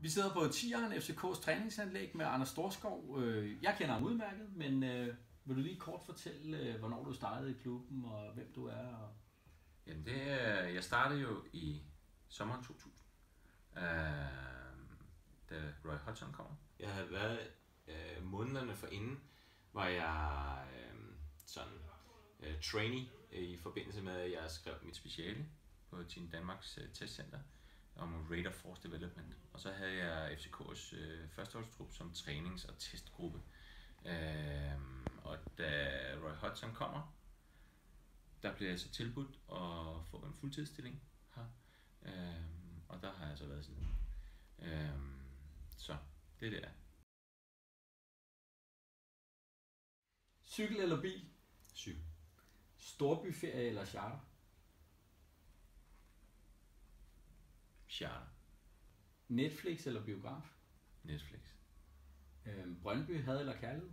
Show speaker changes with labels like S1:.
S1: Vi sidder på Tieren, FCK's træningsanlæg med Anders Storskov. Øh, jeg kender ham udmærket, men øh, vil du lige kort fortælle, øh, hvornår du startede i klubben, og hvem du er? Og...
S2: Jamen det, jeg startede jo i sommeren 2000, øh, da Roy Hodgson kom. Jeg havde været øh, månederne for inden, var jeg øh, sådan øh, trainee i forbindelse med, at jeg skrev mit speciale på Team Danmarks øh, testcenter om Radar Force Development. Og så havde jeg FCK's øh, førsteholdstrup som trænings- og testgruppe. Øh, og da Roy Hodgson kommer, der bliver jeg så tilbudt at få en fuldtidsstilling her. Øhm, og der har jeg så været siden. Øhm, så det er det er.
S1: Cykel eller bil?
S2: Syg.
S1: Storbyferie eller charter?
S2: Charter.
S1: Netflix eller biograf?
S2: Netflix.
S1: Øh, Brøndby, had eller kærlighed?